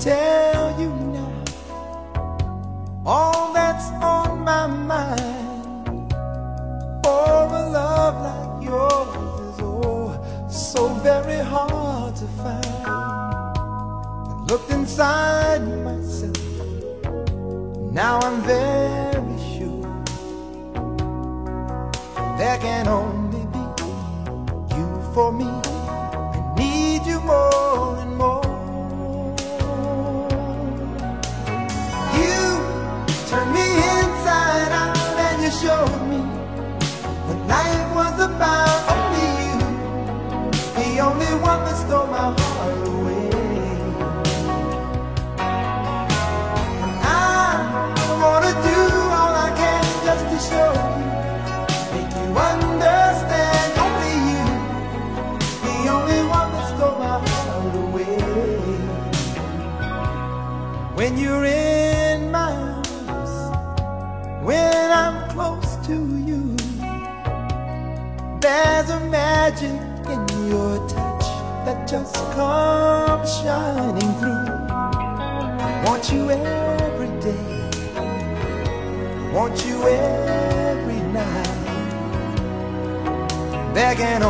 tell you now all that's on my mind. For a love like yours is oh so very hard to find. I looked inside myself, now I'm very sure there can only be you for me. Showed me what life was about. Only you, the only one that stole my heart away. I wanna do all I can just to show you, make you understand. Only you, the only one that stole my heart away. When you're in when I'm close to you, there's a magic in your touch that just comes shining through. I want you every day, I want you every night. There can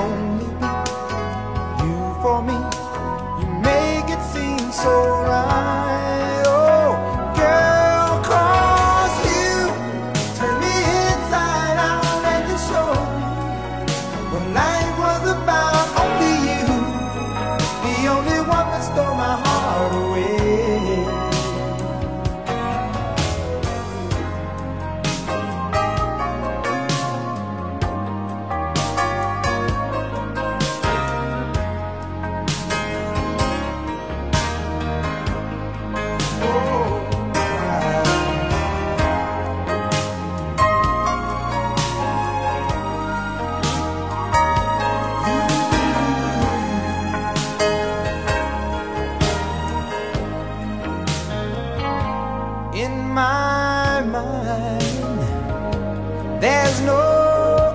my mind, there's no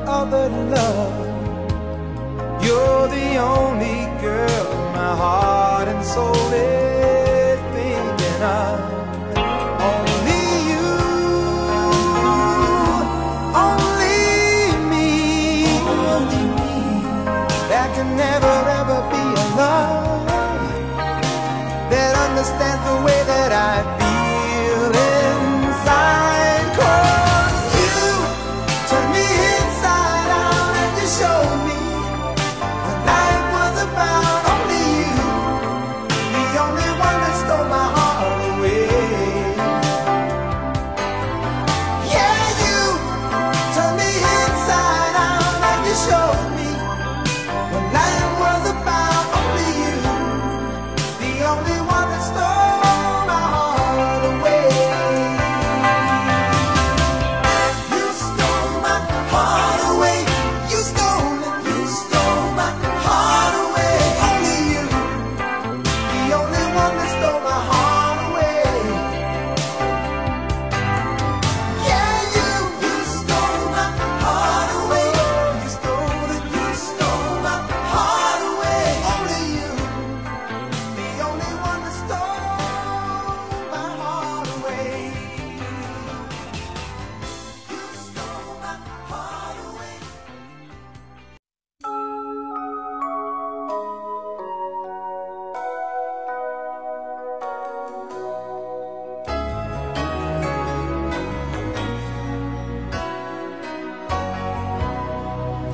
other love. You're the only girl my heart and soul is thinking of. Only you, only me, only can never ever be a love that understands the way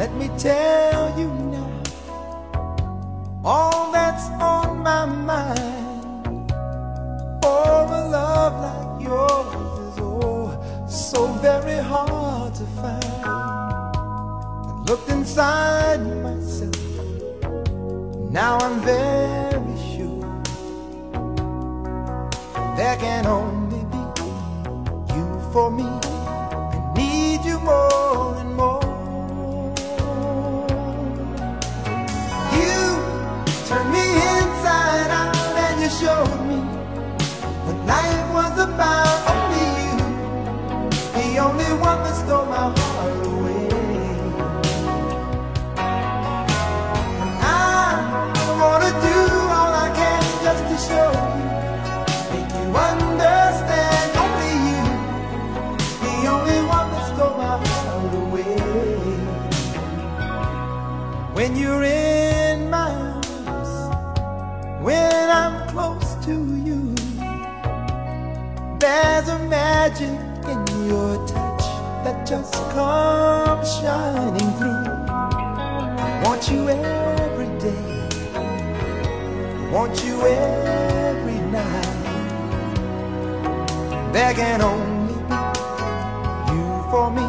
Let me tell you now all that's on my mind. For a love like yours is oh so very hard to find. I looked inside myself, now I'm very sure there can only be you for me. When you're in my arms, when I'm close to you. There's a magic in your touch that just comes shining through. I Want you every day, I want you every night. There can only be you for me.